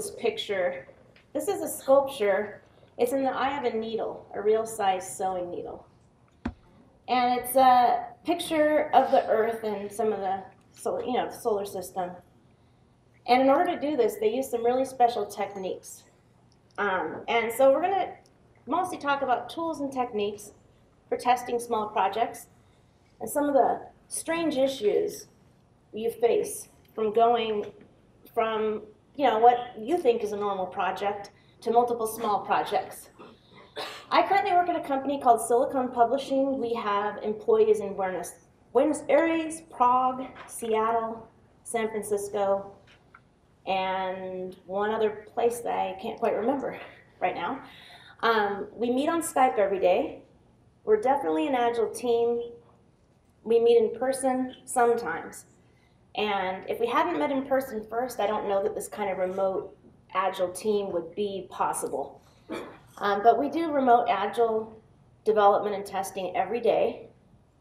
this picture. This is a sculpture. It's in the eye of a needle, a real size sewing needle. And it's a picture of the Earth and some of the solar, you know, solar system. And in order to do this, they use some really special techniques. Um, and so we're going to mostly talk about tools and techniques for testing small projects and some of the strange issues you face from going from, you know, what you think is a normal project to multiple small projects. I currently work at a company called Silicon Publishing. We have employees in Buenos, Buenos Aires, Prague, Seattle, San Francisco, and one other place that I can't quite remember right now. Um, we meet on Skype every day. We're definitely an agile team. We meet in person sometimes. And if we hadn't met in person first, I don't know that this kind of remote agile team would be possible. Um, but we do remote agile development and testing every day.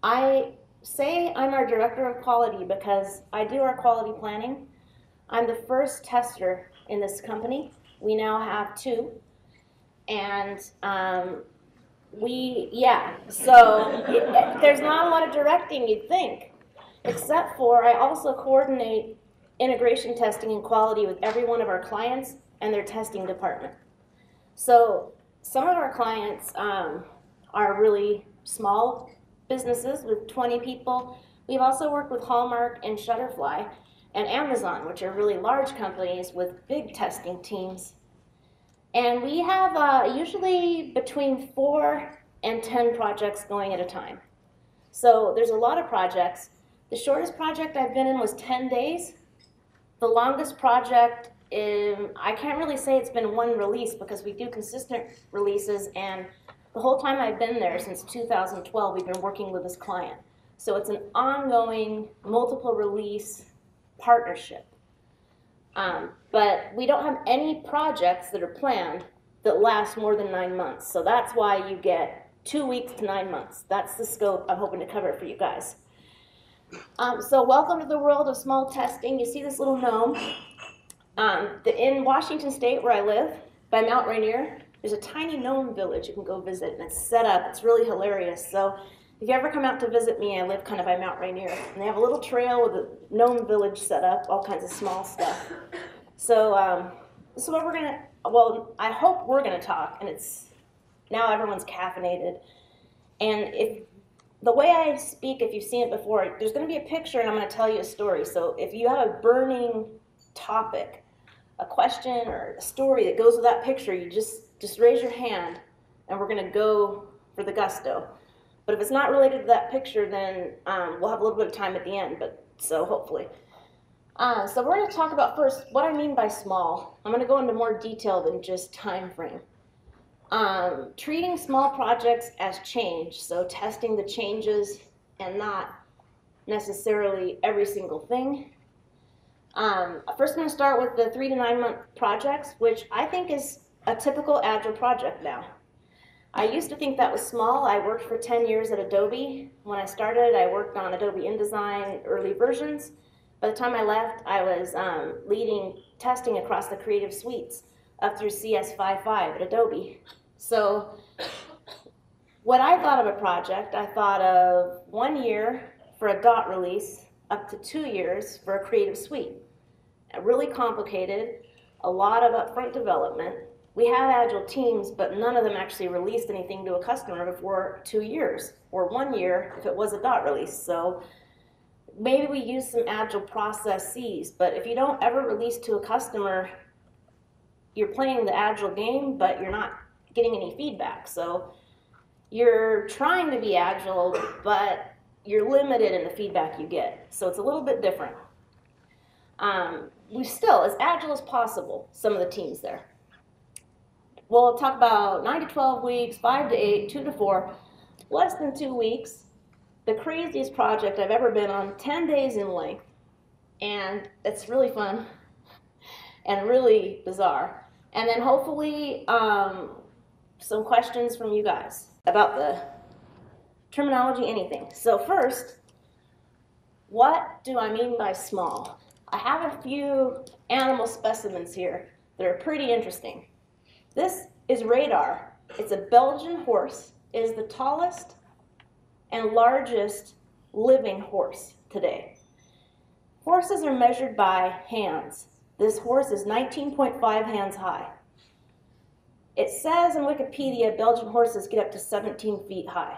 I say I'm our director of quality because I do our quality planning. I'm the first tester in this company. We now have two. And um, we, yeah, so it, there's not a lot of directing you'd think, except for I also coordinate integration testing and quality with every one of our clients and their testing department. So some of our clients um, are really small businesses with 20 people. We've also worked with Hallmark and Shutterfly and Amazon, which are really large companies with big testing teams. And we have uh, usually between four and 10 projects going at a time. So there's a lot of projects. The shortest project I've been in was 10 days. The longest project, um, I can't really say it's been one release because we do consistent releases and the whole time I've been there since 2012, we've been working with this client. So it's an ongoing multiple release partnership. Um, but we don't have any projects that are planned that last more than nine months. So that's why you get two weeks to nine months. That's the scope I'm hoping to cover for you guys. Um, so welcome to the world of small testing. You see this little gnome. Um, the, in Washington State, where I live, by Mount Rainier, there's a tiny gnome village you can go visit, and it's set up. It's really hilarious. So if you ever come out to visit me, I live kind of by Mount Rainier, and they have a little trail with a gnome village set up, all kinds of small stuff. So um, is what we're gonna. Well, I hope we're gonna talk, and it's now everyone's caffeinated, and if the way I speak, if you've seen it before, there's going to be a picture, and I'm going to tell you a story. So if you have a burning topic, a question or a story that goes with that picture, you just just raise your hand, and we're going to go for the gusto. But if it's not related to that picture, then um, we'll have a little bit of time at the end, but so hopefully. Uh, so we're going to talk about first what I mean by small. I'm going to go into more detail than just time frame. Um, treating small projects as change, so testing the changes and not necessarily every single thing. Um, first, I'm going to start with the three to nine month projects, which I think is a typical Agile project now. I used to think that was small. I worked for 10 years at Adobe. When I started, I worked on Adobe InDesign early versions. By the time I left, I was um, leading testing across the creative suites up through CS5.5 at Adobe. So what I thought of a project, I thought of one year for a dot release, up to two years for a creative suite. Really complicated, a lot of upfront development, we had agile teams, but none of them actually released anything to a customer before two years, or one year if it was a dot release. So maybe we use some agile processes, but if you don't ever release to a customer, you're playing the agile game, but you're not getting any feedback. So you're trying to be agile, but you're limited in the feedback you get. So it's a little bit different. Um, we still, as agile as possible, some of the teams there. We'll talk about 9 to 12 weeks, 5 to 8, 2 to 4, less than two weeks. The craziest project I've ever been on, 10 days in length. And it's really fun and really bizarre. And then hopefully um, some questions from you guys about the terminology, anything. So first, what do I mean by small? I have a few animal specimens here that are pretty interesting. This is Radar. It's a Belgian horse. It is the tallest and largest living horse today. Horses are measured by hands. This horse is 19.5 hands high. It says in Wikipedia Belgian horses get up to 17 feet high.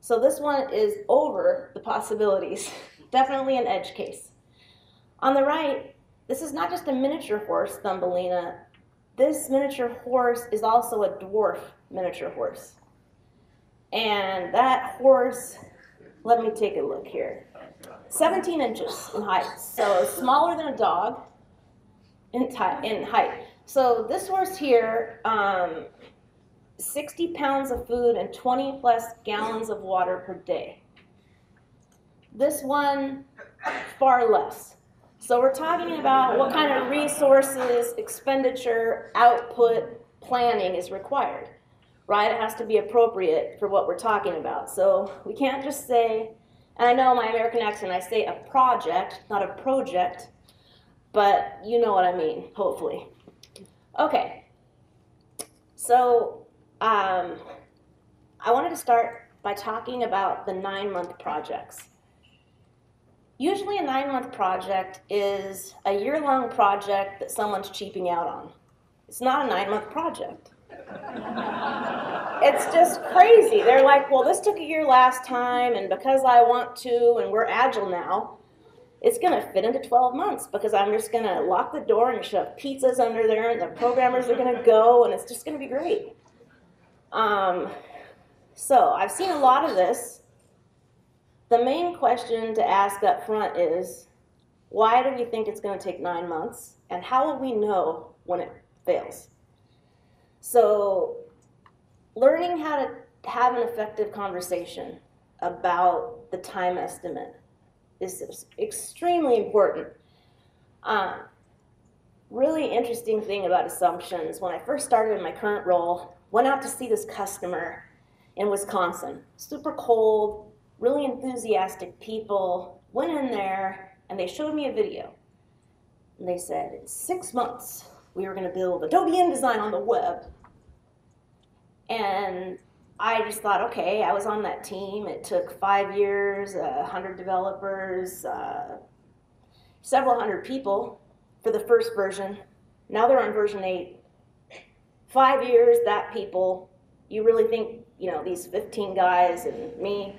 So this one is over the possibilities. Definitely an edge case. On the right, this is not just a miniature horse, Thumbelina. This miniature horse is also a dwarf miniature horse. And that horse, let me take a look here. 17 inches in height, so smaller than a dog in, in height. So this horse here, um, 60 pounds of food and 20 plus gallons of water per day. This one, far less. So we're talking about what kind of resources, expenditure, output, planning is required, right? It has to be appropriate for what we're talking about. So we can't just say, and I know my American accent, I say a project, not a project, but you know what I mean, hopefully. Okay, so um, I wanted to start by talking about the nine month projects. Usually, a nine month project is a year long project that someone's cheaping out on. It's not a nine month project. it's just crazy. They're like, well, this took a year last time, and because I want to, and we're agile now, it's going to fit into 12 months because I'm just going to lock the door and shove pizzas under there, and the programmers are going to go, and it's just going to be great. Um, so I've seen a lot of this. The main question to ask up front is why do we think it's going to take nine months, and how will we know when it fails? So, learning how to have an effective conversation about the time estimate is extremely important. Um, really interesting thing about assumptions, when I first started in my current role, went out to see this customer in Wisconsin. Super cold, really enthusiastic people. Went in there and they showed me a video. And they said, in six months, we were going to build Adobe InDesign on the web. And I just thought, okay, I was on that team. It took five years, a hundred developers, uh, several hundred people for the first version. Now they're on version eight. Five years, that people. You really think, you know, these 15 guys and me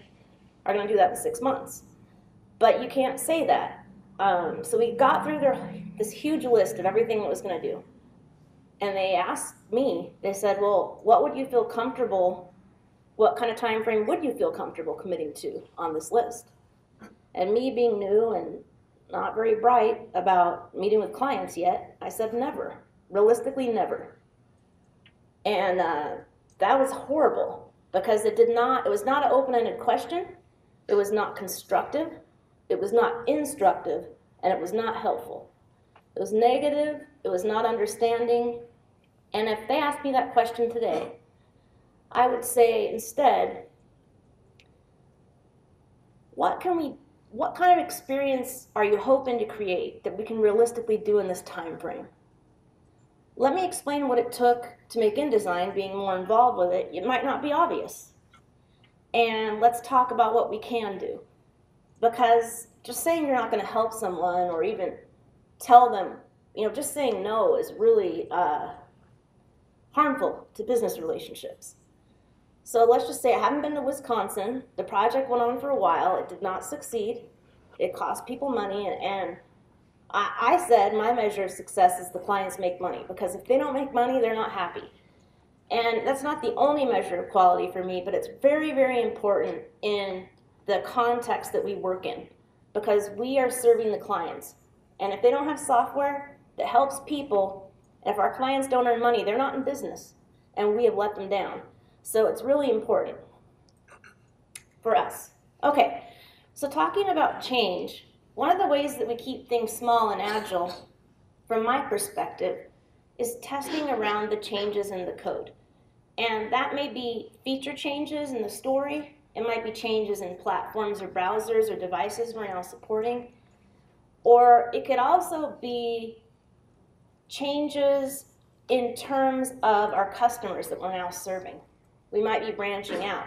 are going to do that in six months? But you can't say that. Um, so we got through their, this huge list of everything it was going to do. And they asked me, they said, well, what would you feel comfortable what kind of time frame would you feel comfortable committing to on this list? And me being new and not very bright about meeting with clients yet, I said never. Realistically, never. And uh, that was horrible because it did not, it was not an open ended question, it was not constructive, it was not instructive, and it was not helpful. It was negative, it was not understanding, and if they asked me that question today, I would say instead, what can we what kind of experience are you hoping to create that we can realistically do in this time frame? Let me explain what it took to make InDesign, being more involved with it. It might not be obvious. And let's talk about what we can do. Because just saying you're not going to help someone or even tell them, you know, just saying no is really uh, harmful to business relationships. So let's just say I haven't been to Wisconsin. The project went on for a while. It did not succeed. It cost people money, and, and I, I said my measure of success is the clients make money because if they don't make money, they're not happy. And that's not the only measure of quality for me, but it's very, very important in the context that we work in because we are serving the clients. And if they don't have software that helps people, if our clients don't earn money, they're not in business, and we have let them down. So it's really important for us. Okay, so talking about change, one of the ways that we keep things small and agile, from my perspective, is testing around the changes in the code. And that may be feature changes in the story, it might be changes in platforms or browsers or devices we're now supporting. Or it could also be changes in terms of our customers that we're now serving. We might be branching out.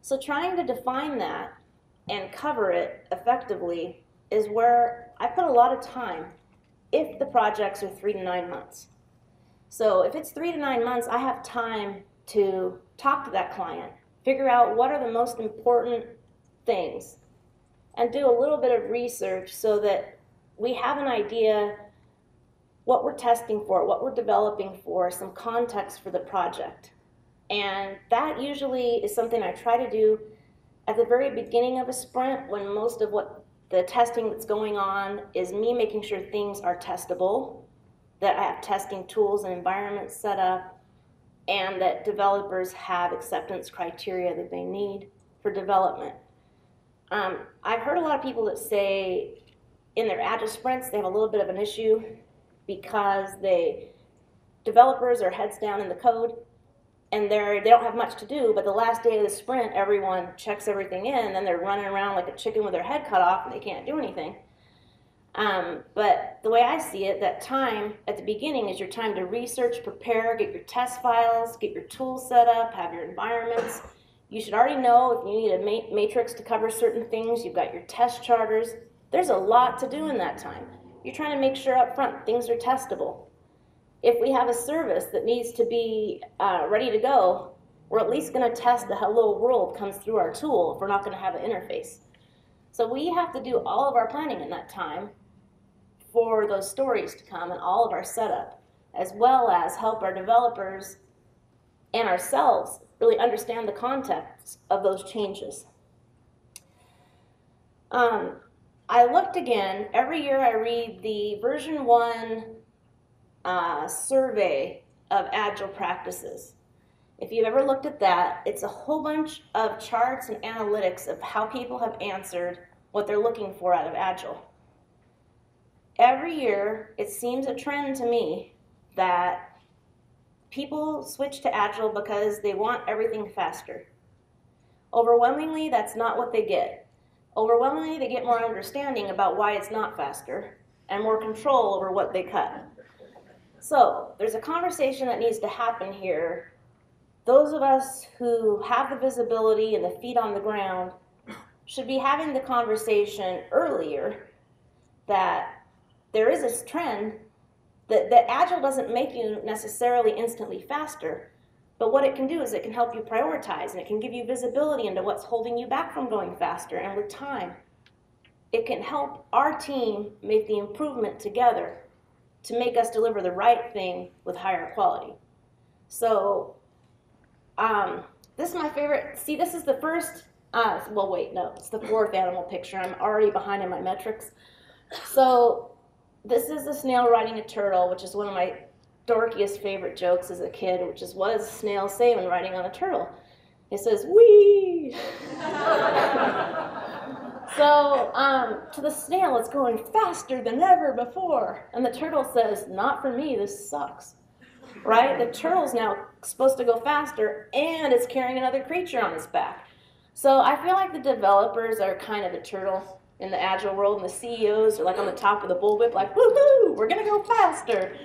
So trying to define that and cover it effectively is where I put a lot of time if the projects are three to nine months. So if it's three to nine months, I have time to talk to that client, figure out what are the most important things, and do a little bit of research so that we have an idea what we're testing for, what we're developing for, some context for the project. And that usually is something I try to do at the very beginning of a sprint when most of what the testing that's going on is me making sure things are testable, that I have testing tools and environments set up, and that developers have acceptance criteria that they need for development. Um, I've heard a lot of people that say in their agile sprints they have a little bit of an issue because they developers are heads down in the code and they're they don't have much to do but the last day of the sprint everyone checks everything in and then they're running around like a chicken with their head cut off and they can't do anything. Um, but the way i see it that time at the beginning is your time to research prepare get your test files get your tools set up have your environments. You should already know if you need a matrix to cover certain things you've got your test charters. There's a lot to do in that time. You're trying to make sure up front things are testable. If we have a service that needs to be uh, ready to go, we're at least going to test the hello world comes through our tool if we're not going to have an interface. So we have to do all of our planning in that time for those stories to come and all of our setup, as well as help our developers and ourselves really understand the context of those changes. Um, I looked again. Every year I read the version one uh, survey of Agile practices. If you've ever looked at that, it's a whole bunch of charts and analytics of how people have answered what they're looking for out of Agile. Every year, it seems a trend to me that people switch to Agile because they want everything faster. Overwhelmingly, that's not what they get. Overwhelmingly, they get more understanding about why it's not faster and more control over what they cut. So, there's a conversation that needs to happen here. Those of us who have the visibility and the feet on the ground should be having the conversation earlier that there is this trend that, that Agile doesn't make you necessarily instantly faster, but what it can do is it can help you prioritize and it can give you visibility into what's holding you back from going faster. And with time, it can help our team make the improvement together to make us deliver the right thing with higher quality. So, um, this is my favorite. See, this is the first, uh, well, wait, no, it's the fourth animal picture. I'm already behind in my metrics. So, this is a snail riding a turtle, which is one of my dorkiest favorite jokes as a kid, which is what does a snail say when riding on a turtle? It says, wee! so um, to the snail, it's going faster than ever before. And the turtle says, not for me, this sucks. Right? The turtle's now supposed to go faster and it's carrying another creature on its back. So I feel like the developers are kind of the turtle in the agile world, and the CEOs are like on the top of the bullwhip, like, woohoo, we're gonna go faster.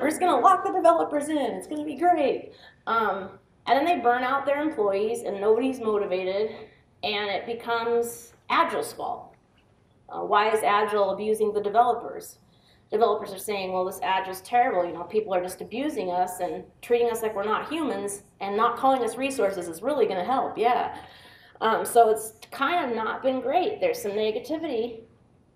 We're just gonna lock the developers in. It's gonna be great. Um, and then they burn out their employees, and nobody's motivated, and it becomes Agile's fault. Uh, why is Agile abusing the developers? Developers are saying, well, this Agile's terrible. You know, people are just abusing us and treating us like we're not humans, and not calling us resources is really going to help. Yeah. Um, so it's kind of not been great. There's some negativity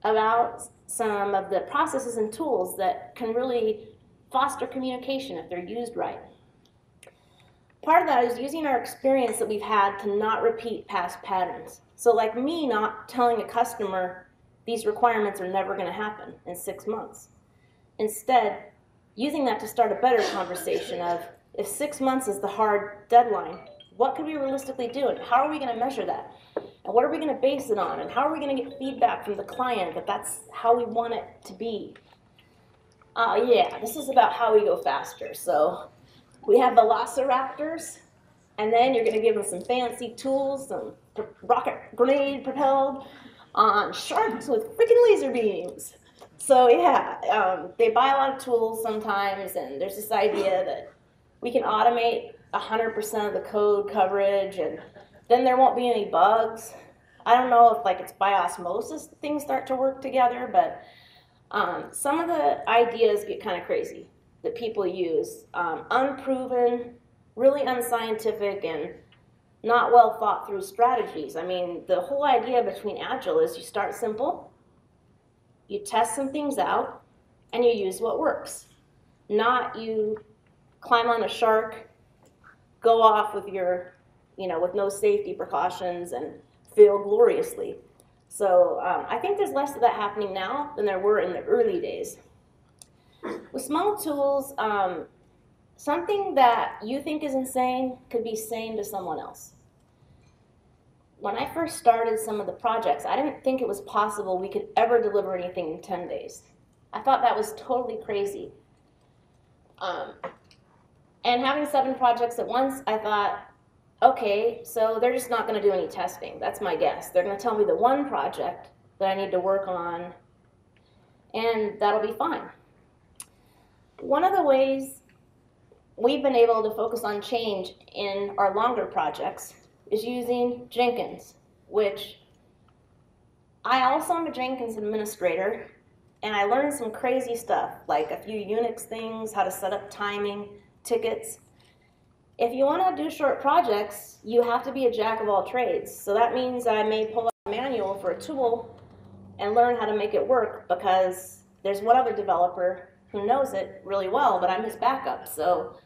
about some of the processes and tools that can really foster communication if they're used right. Part of that is using our experience that we've had to not repeat past patterns. So, like me not telling a customer these requirements are never going to happen in six months. Instead, using that to start a better conversation of if six months is the hard deadline, what could we realistically do and how are we going to measure that? And what are we going to base it on? And how are we going to get feedback from the client that that's how we want it to be? Uh, yeah, this is about how we go faster. So we have velociraptors, and then you're going to give them some fancy tools, some rocket grenade propelled on sharks with freaking laser beams. So yeah, um, they buy a lot of tools sometimes, and there's this idea that we can automate 100% of the code coverage, and then there won't be any bugs. I don't know if like it's by osmosis things start to work together, but um, some of the ideas get kind of crazy that people use, um, unproven, really unscientific, and not well thought through strategies. I mean, the whole idea between Agile is you start simple, you test some things out, and you use what works. Not you climb on a shark, go off with your, you know, with no safety precautions and fail gloriously. So um, I think there's less of that happening now than there were in the early days. With small tools, um, something that you think is insane could be sane to someone else. When I first started some of the projects, I didn't think it was possible we could ever deliver anything in 10 days. I thought that was totally crazy. Um, and having seven projects at once, I thought, okay, so they're just not going to do any testing. That's my guess. They're going to tell me the one project that I need to work on, and that'll be fine. One of the ways we've been able to focus on change in our longer projects is using Jenkins, which I also am a Jenkins administrator, and I learned some crazy stuff, like a few Unix things, how to set up timing, tickets. If you want to do short projects, you have to be a jack of all trades. So that means I may pull up a manual for a tool and learn how to make it work because there's one other developer who knows it really well, but I'm his backup. So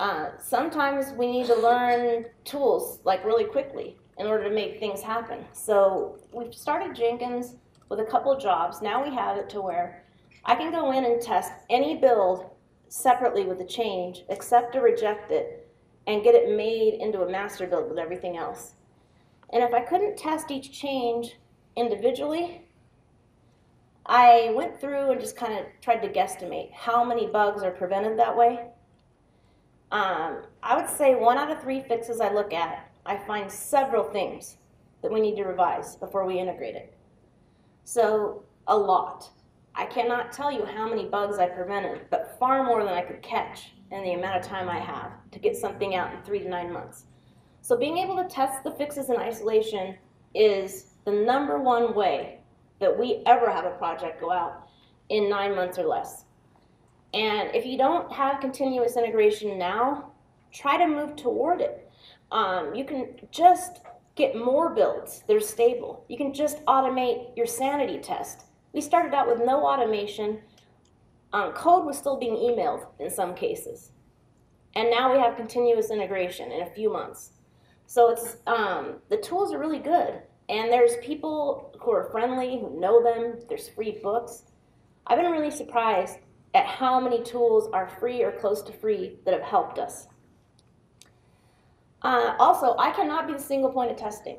uh, sometimes we need to learn tools like really quickly in order to make things happen. So we've started Jenkins with a couple jobs. Now we have it to where I can go in and test any build separately with the change, accept or reject it, and get it made into a master build with everything else. And if I couldn't test each change individually, I went through and just kind of tried to guesstimate how many bugs are prevented that way. Um, I would say one out of three fixes I look at, I find several things that we need to revise before we integrate it. So a lot. I cannot tell you how many bugs I prevented, but far more than I could catch in the amount of time I have to get something out in three to nine months. So being able to test the fixes in isolation is the number one way that we ever have a project go out in nine months or less. And if you don't have continuous integration now, try to move toward it. Um, you can just get more builds They're stable. You can just automate your sanity test. We started out with no automation. Um, code was still being emailed in some cases. And now we have continuous integration in a few months. So it's um, the tools are really good. And there's people who are friendly, who know them. There's free books. I've been really surprised at how many tools are free or close to free that have helped us. Uh, also, I cannot be the single point of testing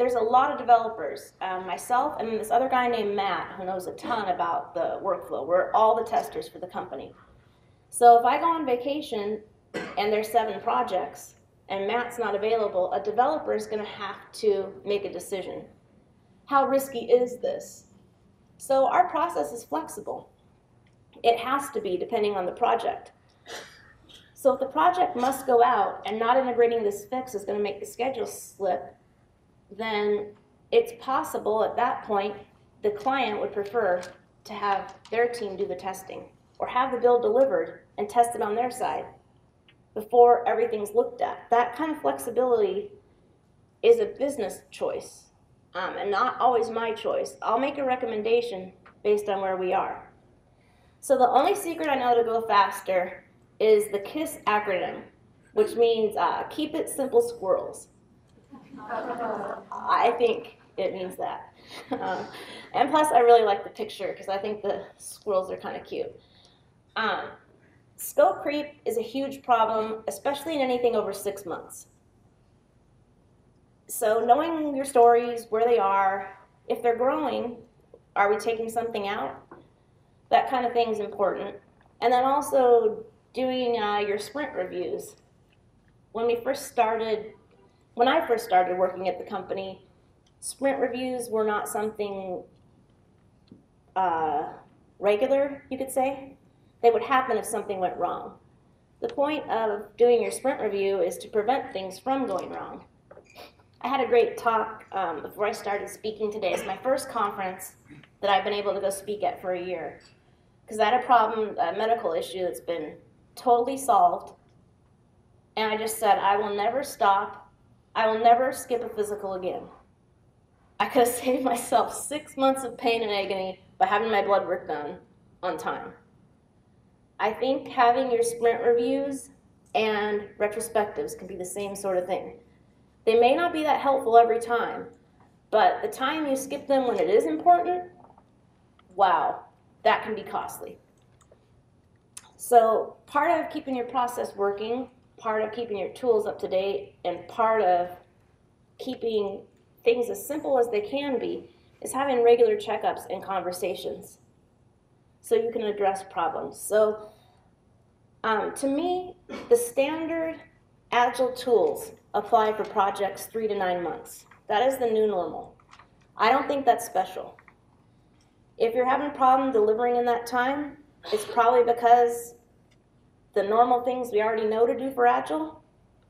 there's a lot of developers, um, myself and this other guy named Matt who knows a ton about the workflow. We're all the testers for the company. So if I go on vacation and there's seven projects and Matt's not available, a developer is going to have to make a decision. How risky is this? So our process is flexible. It has to be depending on the project. So if the project must go out and not integrating this fix is going to make the schedule slip, then it's possible at that point the client would prefer to have their team do the testing or have the bill delivered and tested on their side before everything's looked at. That kind of flexibility is a business choice um, and not always my choice. I'll make a recommendation based on where we are. So the only secret I know to go faster is the KISS acronym, which means uh, keep it simple squirrels. I think it means that. Um, and plus, I really like the picture because I think the squirrels are kind of cute. Um, scope creep is a huge problem, especially in anything over six months. So knowing your stories, where they are, if they're growing, are we taking something out? That kind of thing is important. And then also doing uh, your sprint reviews. When we first started when I first started working at the company, sprint reviews were not something uh, regular, you could say. They would happen if something went wrong. The point of doing your sprint review is to prevent things from going wrong. I had a great talk um, before I started speaking today. It's my first conference that I've been able to go speak at for a year. Because I had a problem, a medical issue that's been totally solved. And I just said, I will never stop. I will never skip a physical again. I could have saved myself six months of pain and agony by having my blood work done on time. I think having your sprint reviews and retrospectives can be the same sort of thing. They may not be that helpful every time, but the time you skip them when it is important, wow, that can be costly. So part of keeping your process working, part of keeping your tools up to date, and part of keeping things as simple as they can be is having regular checkups and conversations so you can address problems. So um, to me, the standard agile tools apply for projects three to nine months. That is the new normal. I don't think that's special. If you're having a problem delivering in that time, it's probably because the normal things we already know to do for Agile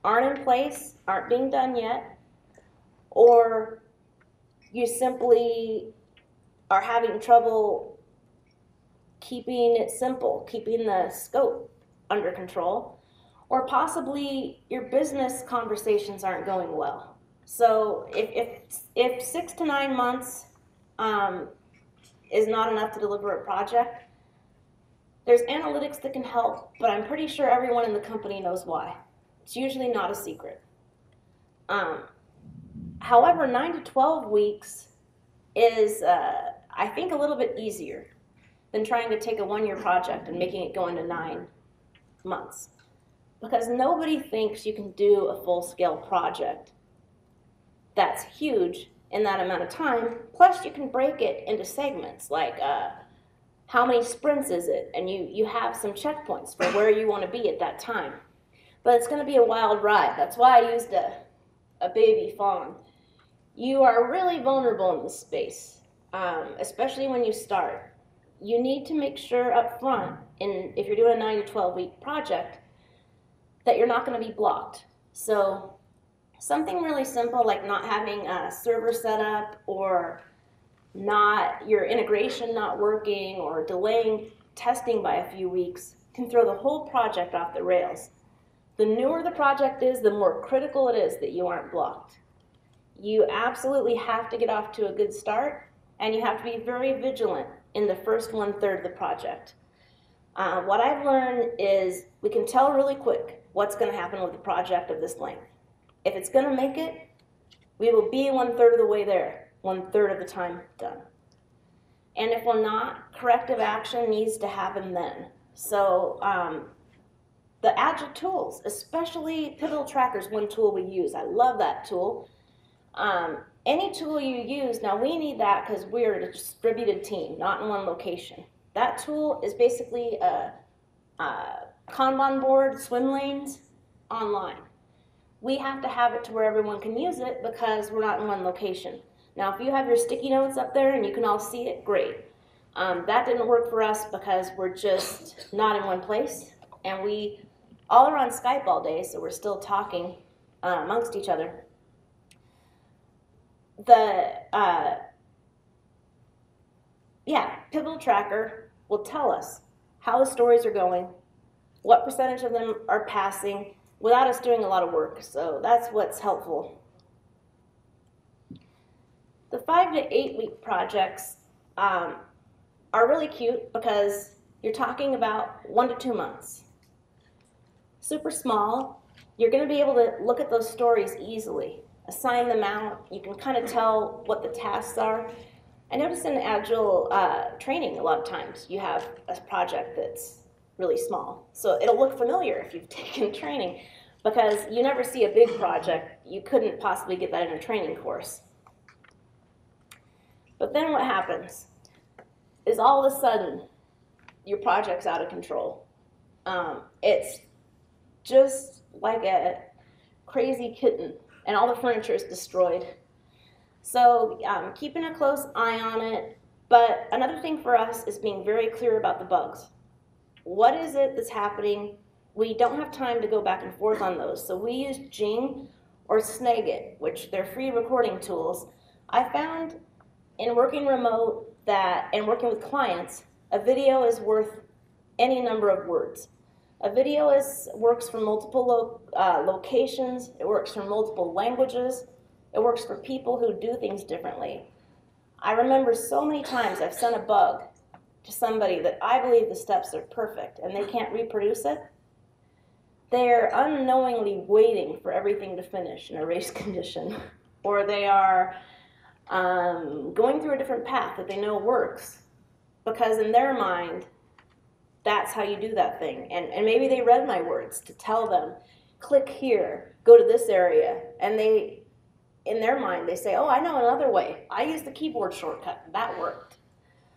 aren't in place, aren't being done yet, or you simply are having trouble keeping it simple, keeping the scope under control, or possibly your business conversations aren't going well. So if, if, if six to nine months um, is not enough to deliver a project, there's analytics that can help, but I'm pretty sure everyone in the company knows why. It's usually not a secret. Um, however, 9 to 12 weeks is, uh, I think, a little bit easier than trying to take a one year project and making it go into nine months. Because nobody thinks you can do a full scale project that's huge in that amount of time. Plus, you can break it into segments like uh, how many sprints is it, and you, you have some checkpoints for where you want to be at that time. But it's going to be a wild ride. That's why I used a, a baby fawn. You are really vulnerable in this space, um, especially when you start. You need to make sure up front, in, if you're doing a 9 to 12 week project, that you're not going to be blocked. So something really simple like not having a server set up or not your integration not working or delaying testing by a few weeks can throw the whole project off the rails. The newer the project is, the more critical it is that you aren't blocked. You absolutely have to get off to a good start and you have to be very vigilant in the first one third of the project. Uh, what I've learned is we can tell really quick what's going to happen with a project of this length. If it's going to make it, we will be one third of the way there, one third of the time done. And if we're not, corrective action needs to happen then. So um, the Agile tools, especially Pivotal Tracker is one tool we use. I love that tool. Um, any tool you use, now we need that because we're a distributed team, not in one location. That tool is basically a, a Kanban board, swim lanes, online we have to have it to where everyone can use it because we're not in one location. Now, if you have your sticky notes up there and you can all see it, great. Um, that didn't work for us because we're just not in one place. And we all are on Skype all day, so we're still talking uh, amongst each other. The, uh, yeah, Pivotal Tracker will tell us how the stories are going, what percentage of them are passing, without us doing a lot of work. So that's what's helpful. The five to eight week projects um, are really cute because you're talking about one to two months. Super small, you're going to be able to look at those stories easily, assign them out. You can kind of tell what the tasks are. I notice in Agile uh, training, a lot of times you have a project that's really small. So it'll look familiar if you've taken training because you never see a big project. You couldn't possibly get that in a training course. But then what happens is all of a sudden your project's out of control. Um, it's just like a crazy kitten and all the furniture is destroyed. So um, keeping a close eye on it, But another thing for us is being very clear about the bugs. What is it that's happening? We don't have time to go back and forth on those. So we use Jing or Snagit, which they're free recording tools. I found in working remote that and working with clients, a video is worth any number of words. A video is, works for multiple lo, uh, locations, it works for multiple languages, it works for people who do things differently. I remember so many times I've sent a bug to somebody that I believe the steps are perfect and they can't reproduce it. They're unknowingly waiting for everything to finish in a race condition, or they are um, going through a different path that they know works because in their mind, that's how you do that thing. And, and maybe they read my words to tell them, click here, go to this area. And they, in their mind, they say, oh, I know another way. I use the keyboard shortcut, that worked.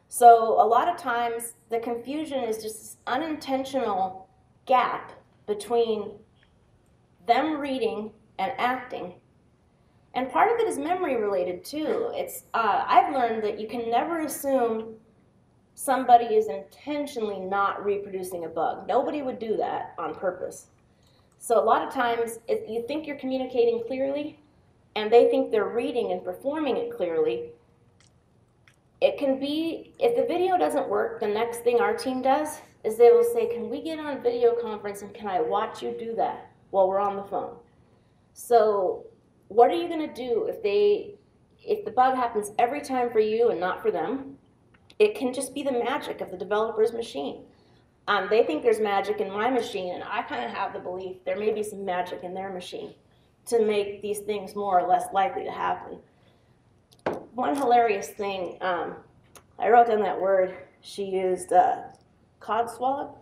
So a lot of times the confusion is just this unintentional gap between them reading and acting. And part of it is memory related too. It's uh, I've learned that you can never assume somebody is intentionally not reproducing a bug. Nobody would do that on purpose. So a lot of times, if you think you're communicating clearly, and they think they're reading and performing it clearly, it can be, if the video doesn't work, the next thing our team does is they will say, can we get on video conference and can I watch you do that while we're on the phone? So what are you gonna do if they, if the bug happens every time for you and not for them? It can just be the magic of the developer's machine. Um, they think there's magic in my machine, and I kind of have the belief there may be some magic in their machine to make these things more or less likely to happen. One hilarious thing, um, I wrote down that word she used, uh, codswallop.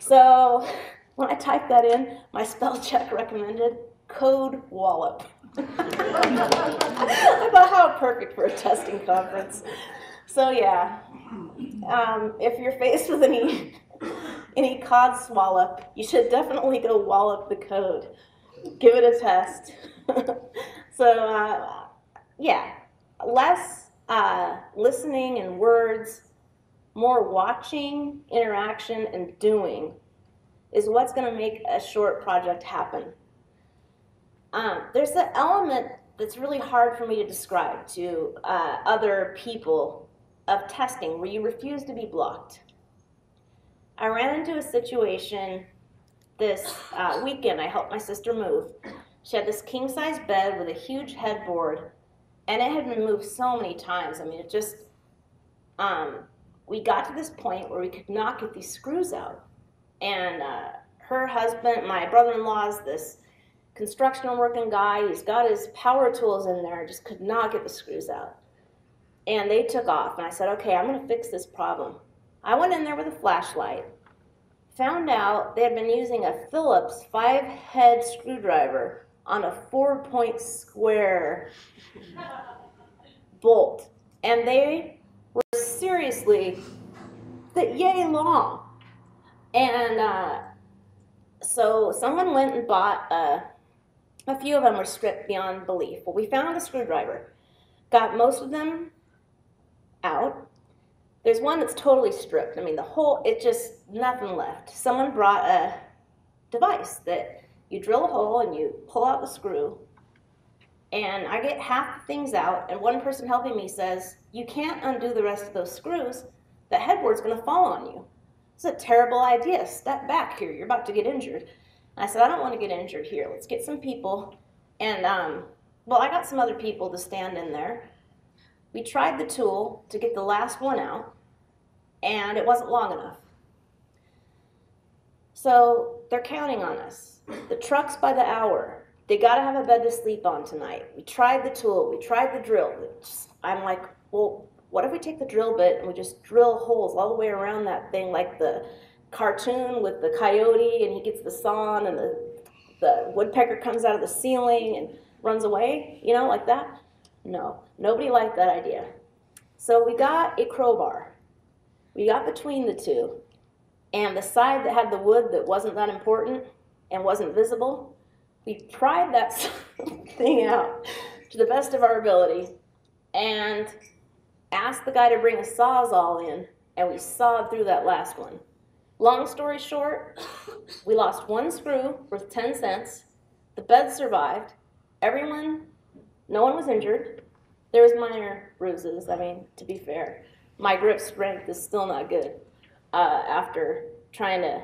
So when I typed that in, my spell check recommended code wallop. I thought how perfect for a testing conference. So yeah, um, if you're faced with any any cod swallop, you should definitely go wallop the code. Give it a test. so uh, yeah, less uh, listening and words, more watching, interaction, and doing is what's going to make a short project happen. Um, there's an element that's really hard for me to describe to uh, other people of testing where you refuse to be blocked. I ran into a situation this uh, weekend. I helped my sister move. She had this king size bed with a huge headboard, and it had been moved so many times. I mean, it just, um, we got to this point where we could not get these screws out. And uh, her husband, my brother in law, is this construction working guy. He's got his power tools in there, just could not get the screws out. And they took off, and I said, okay, I'm going to fix this problem. I went in there with a flashlight, found out they had been using a Phillips five head screwdriver on a four point square bolt. And they were seriously the yay long. And uh, so someone went and bought a, a few of them were stripped beyond belief. Well, we found a screwdriver, got most of them out. There's one that's totally stripped. I mean, the whole, it just, nothing left. Someone brought a device that you drill a hole and you pull out the screw. And I get half the things out, and one person helping me says, You can't undo the rest of those screws. The headboard's going to fall on you. It's a terrible idea. Step back here. You're about to get injured. And I said, I don't want to get injured here. Let's get some people. And, um, well, I got some other people to stand in there. We tried the tool to get the last one out, and it wasn't long enough. So they're counting on us. The truck's by the hour. They got to have a bed to sleep on tonight. We tried the tool. We tried the drill. I'm like, well, what if we take the drill bit and we just drill holes all the way around that thing like the cartoon with the coyote and he gets the sawn and the, the woodpecker comes out of the ceiling and runs away, you know, like that? No, nobody liked that idea. So we got a crowbar. We got between the two, and the side that had the wood that wasn't that important and wasn't visible, we pried that thing out to the best of our ability, and asked the guy to bring a sawzall in, and we sawed through that last one. Long story short, we lost one screw worth 10 cents. The bed survived. Everyone, no one was injured. There was minor bruises. I mean, to be fair, my grip strength is still not good uh, after trying to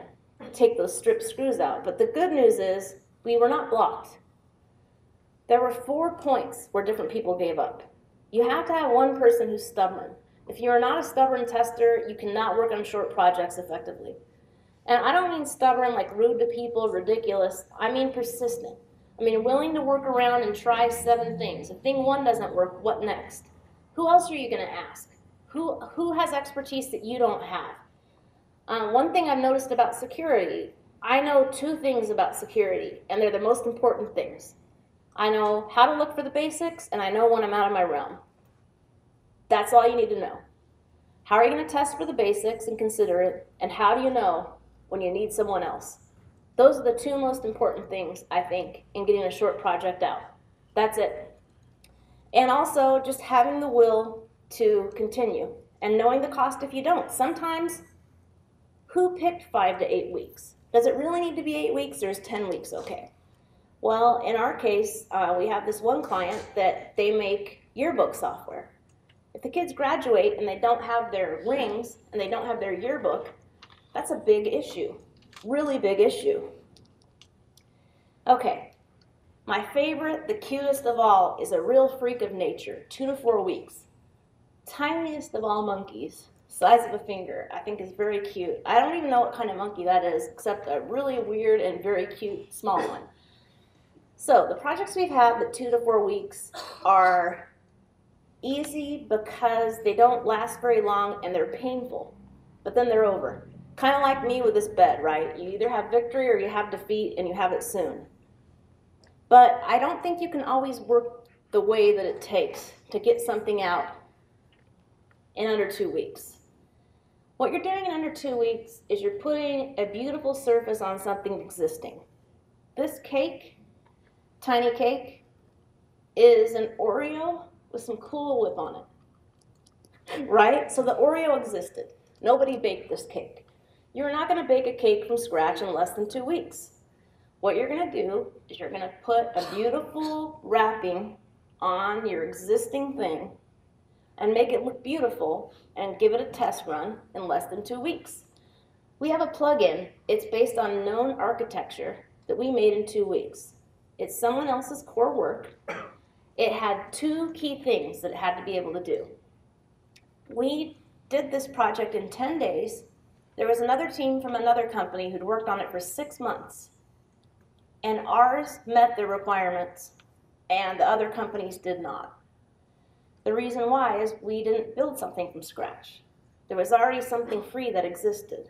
take those strip screws out. But the good news is we were not blocked. There were four points where different people gave up. You have to have one person who's stubborn. If you are not a stubborn tester, you cannot work on short projects effectively. And I don't mean stubborn like rude to people, ridiculous. I mean persistent. I mean willing to work around and try seven things. If thing one doesn't work, what next? Who else are you going to ask? Who, who has expertise that you don't have? Um, one thing I've noticed about security, I know two things about security, and they're the most important things. I know how to look for the basics, and I know when I'm out of my realm. That's all you need to know. How are you going to test for the basics and consider it? And how do you know when you need someone else? Those are the two most important things, I think, in getting a short project out. That's it. And also just having the will to continue and knowing the cost if you don't. Sometimes, who picked five to eight weeks? Does it really need to be eight weeks or is 10 weeks okay? Well, in our case, uh, we have this one client that they make yearbook software. If the kids graduate and they don't have their rings and they don't have their yearbook, that's a big issue, really big issue. Okay, my favorite, the cutest of all, is a real freak of nature, two to four weeks. Tiniest of all monkeys, size of a finger, I think is very cute. I don't even know what kind of monkey that is, except a really weird and very cute small one. So the projects we've had, the two to four weeks, are easy because they don't last very long and they're painful, but then they're over. Kind of like me with this bed, right? You either have victory or you have defeat and you have it soon. But I don't think you can always work the way that it takes to get something out in under two weeks. What you're doing in under two weeks is you're putting a beautiful surface on something existing. This cake, tiny cake, is an Oreo with some Cool Whip on it. Right? So the Oreo existed. Nobody baked this cake. You're not going to bake a cake from scratch in less than two weeks. What you're going to do is you're going to put a beautiful wrapping on your existing thing and make it look beautiful and give it a test run in less than two weeks. We have a plugin. It's based on known architecture that we made in two weeks. It's someone else's core work it had two key things that it had to be able to do. We did this project in 10 days. There was another team from another company who'd worked on it for six months. And ours met the requirements, and the other companies did not. The reason why is we didn't build something from scratch. There was already something free that existed.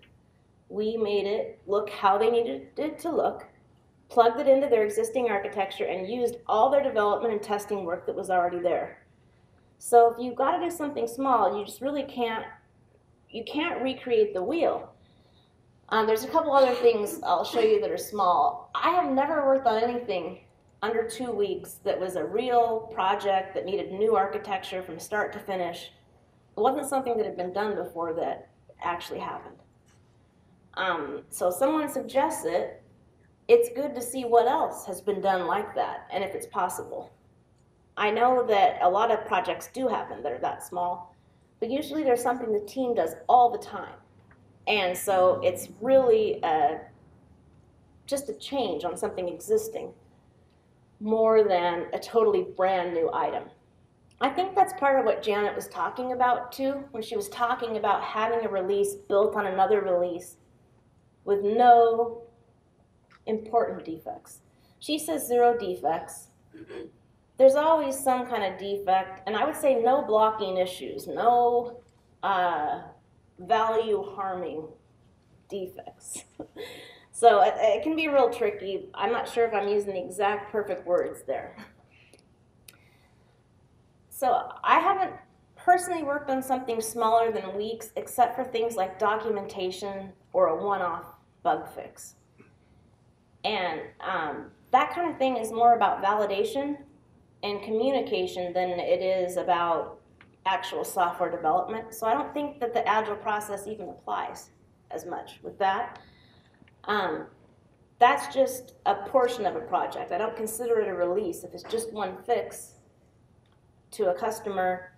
We made it look how they needed it to look, plugged it into their existing architecture, and used all their development and testing work that was already there. So if you've got to do something small, you just really can't, you can't recreate the wheel. Um, there's a couple other things I'll show you that are small. I have never worked on anything under two weeks that was a real project that needed new architecture from start to finish. It wasn't something that had been done before that actually happened. Um, so someone suggests it, it's good to see what else has been done like that and if it's possible. I know that a lot of projects do happen that are that small, but usually there's something the team does all the time. And so it's really uh, just a change on something existing more than a totally brand new item. I think that's part of what Janet was talking about too, when she was talking about having a release built on another release with no important defects. She says zero defects. There's always some kind of defect, and I would say no blocking issues, no uh, value harming defects. so it, it can be real tricky. I'm not sure if I'm using the exact perfect words there. So I haven't personally worked on something smaller than weeks except for things like documentation or a one-off bug fix. And um, that kind of thing is more about validation and communication than it is about actual software development. So I don't think that the agile process even applies as much with that. Um, that's just a portion of a project. I don't consider it a release. If it's just one fix to a customer,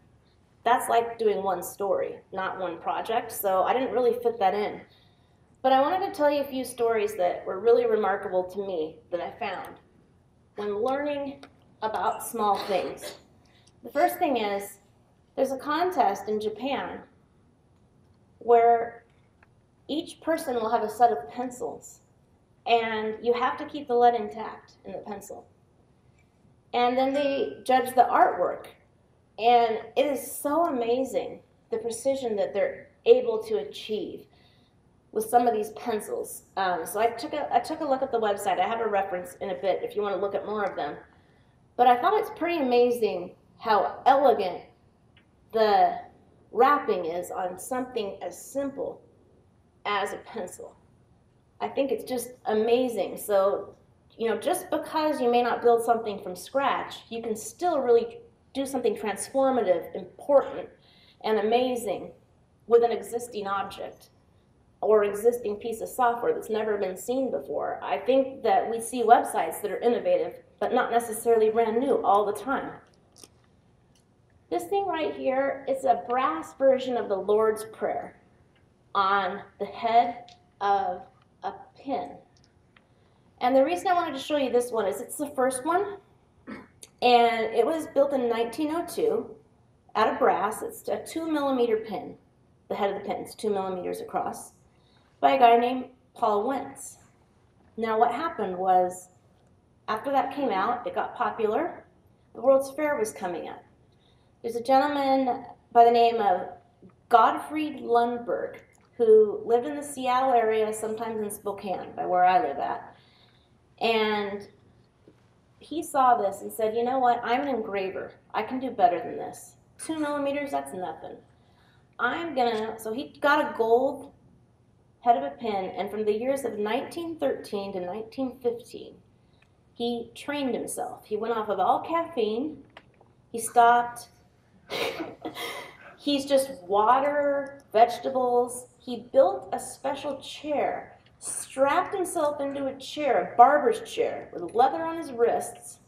that's like doing one story, not one project. So I didn't really fit that in. But I wanted to tell you a few stories that were really remarkable to me that I found when learning about small things. The first thing is there's a contest in Japan where each person will have a set of pencils and you have to keep the lead intact in the pencil. And then they judge the artwork and it is so amazing the precision that they're able to achieve with some of these pencils. Um, so I took, a, I took a look at the website. I have a reference in a bit if you want to look at more of them. But I thought it's pretty amazing how elegant the wrapping is on something as simple as a pencil. I think it's just amazing. So, you know, just because you may not build something from scratch, you can still really do something transformative, important, and amazing with an existing object or existing piece of software that's never been seen before. I think that we see websites that are innovative, but not necessarily brand new all the time. This thing right here is a brass version of the Lord's Prayer on the head of a pin. And the reason I wanted to show you this one is it's the first one and it was built in 1902 out of brass. It's a two millimeter pin. The head of the pin is two millimeters across by a guy named Paul Wentz. Now what happened was after that came out, it got popular. The World's Fair was coming up. There's a gentleman by the name of Godfrey Lundberg who lived in the Seattle area, sometimes in Spokane, by where I live at. And he saw this and said, you know what, I'm an engraver. I can do better than this. Two millimeters, that's nothing. I'm gonna, so he got a gold head of a pin, and from the years of 1913 to 1915, he trained himself. He went off of all caffeine. He stopped. He's just water, vegetables. He built a special chair strapped himself into a chair, a barber's chair, with leather on his wrists.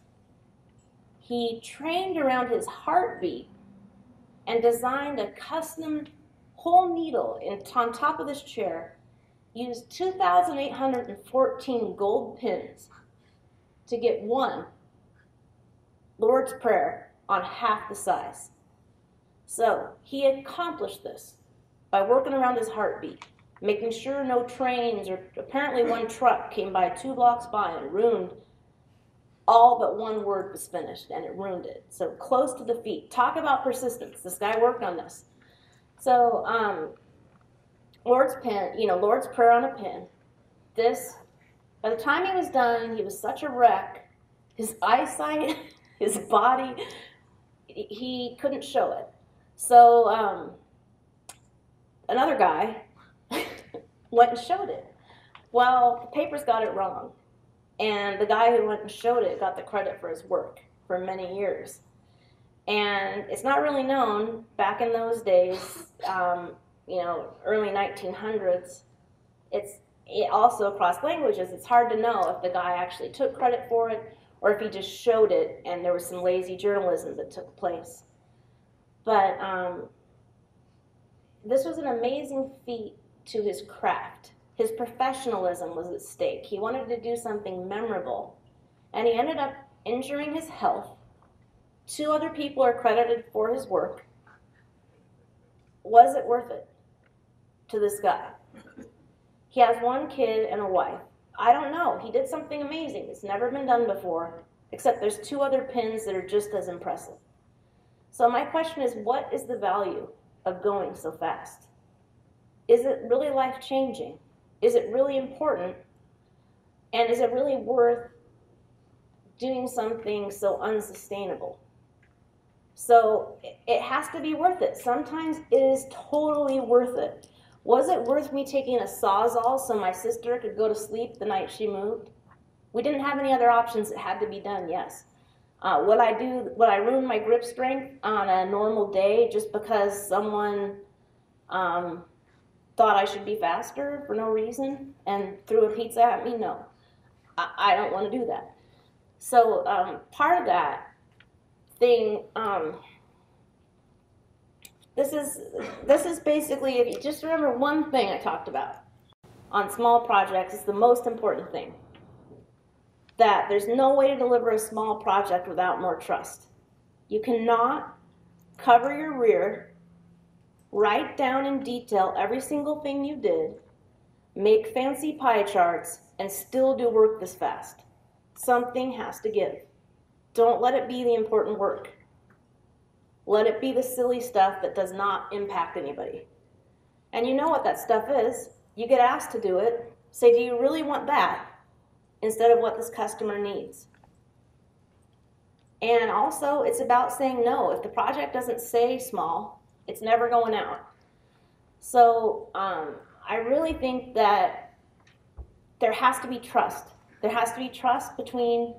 He trained around his heartbeat and designed a custom whole needle in, on top of this chair, used 2,814 gold pins to get one Lord's Prayer on half the size. So he accomplished this by working around his heartbeat making sure no trains or apparently one truck came by two blocks by and ruined all but one word was finished and it ruined it. So close to the feet. Talk about persistence. This guy worked on this. So um, Lord's pen, you know, Lord's prayer on a pen. This, by the time he was done, he was such a wreck. His eyesight, his body, he couldn't show it. So um, another guy went and showed it. Well, the papers got it wrong. And the guy who went and showed it got the credit for his work for many years. And it's not really known back in those days, um, you know, early 1900s. It's it also across languages. It's hard to know if the guy actually took credit for it or if he just showed it and there was some lazy journalism that took place. But um, this was an amazing feat to his craft. His professionalism was at stake. He wanted to do something memorable. And he ended up injuring his health. Two other people are credited for his work. Was it worth it to this guy? He has one kid and a wife. I don't know. He did something amazing. It's never been done before, except there's two other pins that are just as impressive. So my question is, what is the value of going so fast? is it really life changing? Is it really important? And is it really worth doing something so unsustainable? So it has to be worth it. Sometimes it is totally worth it. Was it worth me taking a sawzall so my sister could go to sleep the night she moved? We didn't have any other options. It had to be done, yes. Uh, would I do? Would I ruin my grip strength on a normal day just because someone um, thought I should be faster for no reason and threw a pizza at me? No, I, I don't want to do that. So um, part of that thing, um, this is this is basically if you just remember one thing I talked about on small projects is the most important thing. That there's no way to deliver a small project without more trust. You cannot cover your rear, write down in detail every single thing you did, make fancy pie charts, and still do work this fast. Something has to give. Don't let it be the important work. Let it be the silly stuff that does not impact anybody. And you know what that stuff is. You get asked to do it. Say, do you really want that? Instead of what this customer needs. And also, it's about saying no. If the project doesn't say small, it's never going out. So um, I really think that there has to be trust. There has to be trust between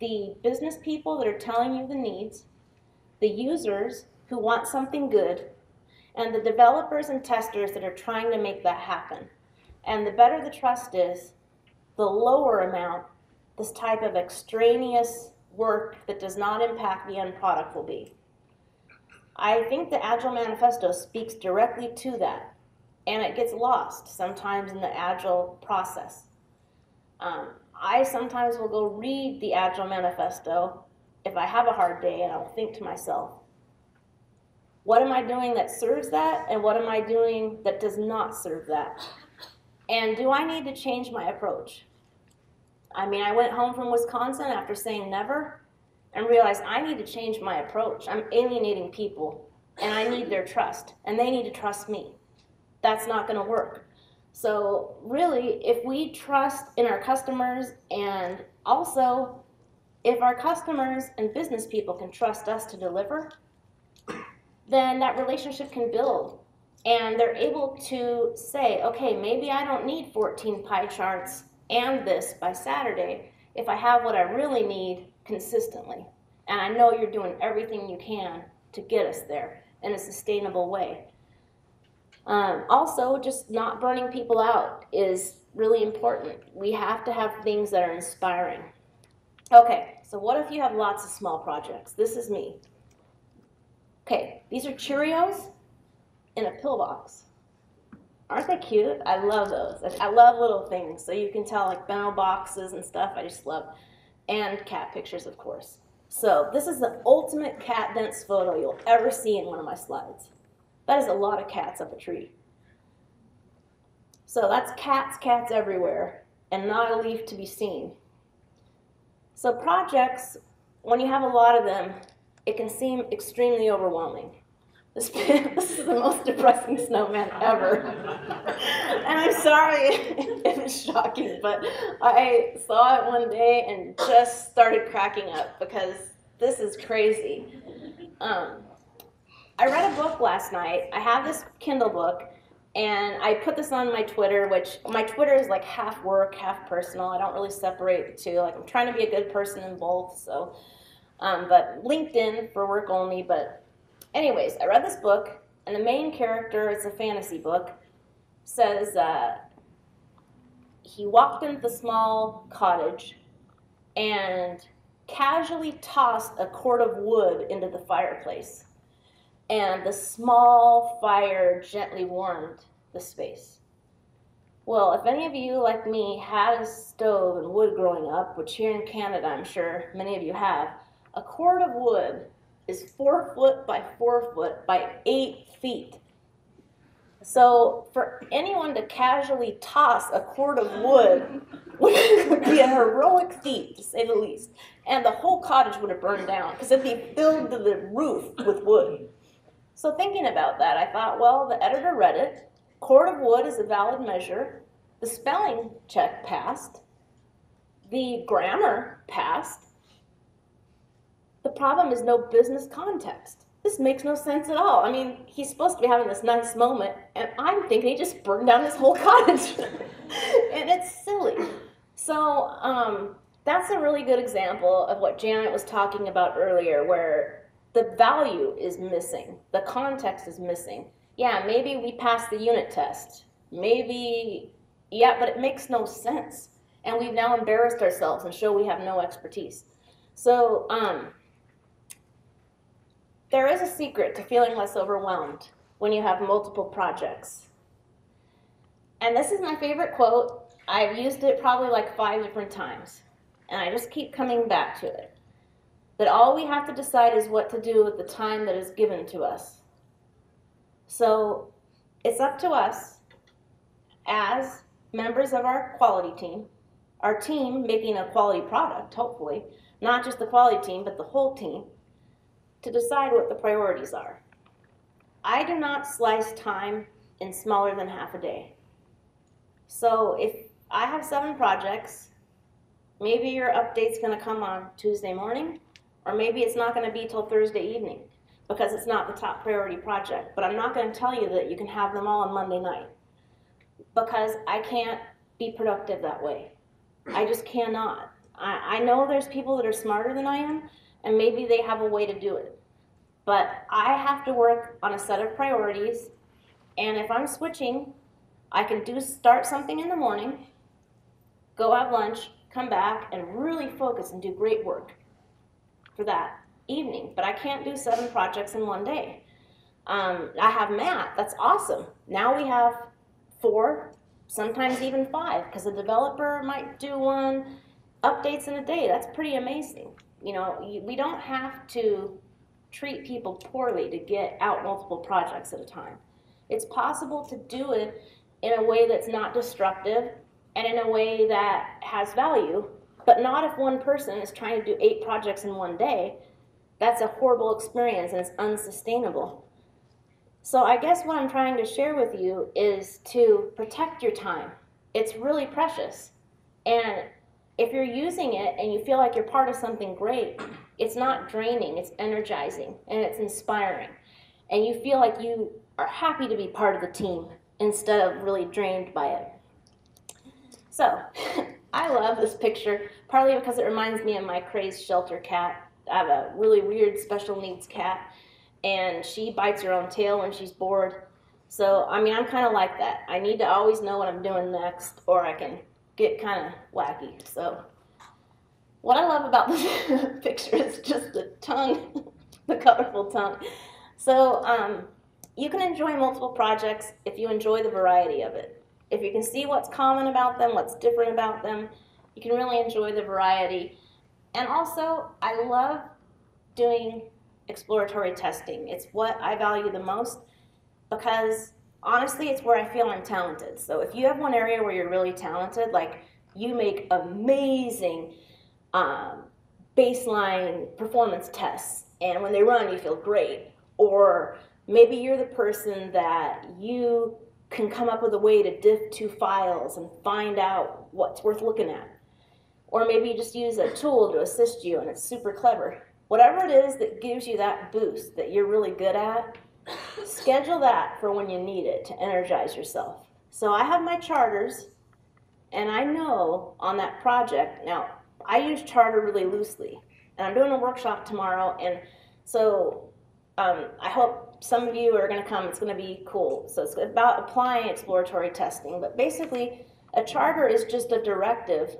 the business people that are telling you the needs, the users who want something good, and the developers and testers that are trying to make that happen. And the better the trust is, the lower amount this type of extraneous work that does not impact the end product will be. I think the Agile Manifesto speaks directly to that, and it gets lost sometimes in the Agile process. Um, I sometimes will go read the Agile Manifesto if I have a hard day, and I'll think to myself, what am I doing that serves that, and what am I doing that does not serve that? And do I need to change my approach? I mean, I went home from Wisconsin after saying never and realized I need to change my approach. I'm alienating people and I need their trust and they need to trust me. That's not going to work. So, really, if we trust in our customers and also if our customers and business people can trust us to deliver, then that relationship can build and they're able to say, okay, maybe I don't need 14 pie charts and this by Saturday if I have what I really need consistently. And I know you're doing everything you can to get us there in a sustainable way. Um, also, just not burning people out is really important. We have to have things that are inspiring. Okay, so what if you have lots of small projects? This is me. Okay, these are Cheerios in a pillbox. Aren't they cute? I love those. I love little things. So you can tell like bento boxes and stuff. I just love. And cat pictures, of course. So this is the ultimate cat dense photo you'll ever see in one of my slides. That is a lot of cats up a tree. So that's cats, cats everywhere, and not a leaf to be seen. So projects, when you have a lot of them, it can seem extremely overwhelming. This, this is the most depressing snowman ever. and I'm sorry if it's shocking, but I saw it one day and just started cracking up because this is crazy. Um, I read a book last night. I have this Kindle book, and I put this on my Twitter, which my Twitter is like half work, half personal. I don't really separate the two. Like I'm trying to be a good person in both. So, um, but LinkedIn for work only. But Anyways, I read this book, and the main character, it's a fantasy book, says uh, he walked into the small cottage and casually tossed a cord of wood into the fireplace. And the small fire gently warmed the space. Well, if any of you, like me, had a stove and wood growing up, which here in Canada I'm sure many of you have, a cord of wood is four foot by four foot by eight feet. So for anyone to casually toss a cord of wood would be a heroic feat, to say the least. And the whole cottage would have burned down because it'd be filled to the roof with wood. So thinking about that, I thought, well, the editor read it. Cord of wood is a valid measure. The spelling check passed. The grammar passed. The problem is no business context. This makes no sense at all. I mean, he's supposed to be having this nice moment, and I'm thinking he just burned down his whole cottage. and it's silly. So, um, that's a really good example of what Janet was talking about earlier, where the value is missing, the context is missing. Yeah, maybe we passed the unit test. Maybe, yeah, but it makes no sense. And we've now embarrassed ourselves and show we have no expertise. So, um, there is a secret to feeling less overwhelmed when you have multiple projects. And this is my favorite quote. I've used it probably like five different times, and I just keep coming back to it. That all we have to decide is what to do with the time that is given to us. So it's up to us as members of our quality team, our team making a quality product, hopefully, not just the quality team, but the whole team, to decide what the priorities are. I do not slice time in smaller than half a day. So if I have seven projects, maybe your update's going to come on Tuesday morning, or maybe it's not going to be till Thursday evening because it's not the top priority project. But I'm not going to tell you that you can have them all on Monday night because I can't be productive that way. I just cannot. I, I know there's people that are smarter than I am, and maybe they have a way to do it. But I have to work on a set of priorities, and if I'm switching, I can do start something in the morning, go have lunch, come back, and really focus and do great work for that evening. But I can't do seven projects in one day. Um, I have Matt. That's awesome. Now we have four, sometimes even five, because a developer might do one updates in a day. That's pretty amazing. You know, we don't have to treat people poorly to get out multiple projects at a time. It's possible to do it in a way that's not destructive and in a way that has value, but not if one person is trying to do eight projects in one day. That's a horrible experience and it's unsustainable. So I guess what I'm trying to share with you is to protect your time. It's really precious. And if you're using it and you feel like you're part of something great, it's not draining, it's energizing and it's inspiring. And you feel like you are happy to be part of the team instead of really drained by it. So, I love this picture, partly because it reminds me of my crazed shelter cat. I have a really weird special needs cat, and she bites her own tail when she's bored. So, I mean, I'm kind of like that. I need to always know what I'm doing next, or I can get kind of wacky. So, what I love about this picture is just the tongue, the colorful tongue. So, um, you can enjoy multiple projects if you enjoy the variety of it. If you can see what's common about them, what's different about them, you can really enjoy the variety. And also, I love doing exploratory testing. It's what I value the most because honestly, it's where I feel I'm talented. So if you have one area where you're really talented, like you make amazing um, baseline performance tests, and when they run, you feel great. Or maybe you're the person that you can come up with a way to diff two files and find out what's worth looking at. Or maybe you just use a tool to assist you and it's super clever. Whatever it is that gives you that boost that you're really good at, schedule that for when you need it to energize yourself. So I have my charters and I know on that project, now I use charter really loosely and I'm doing a workshop tomorrow and so um, I hope some of you are going to come. It's going to be cool. So it's about applying exploratory testing. But basically, a charter is just a directive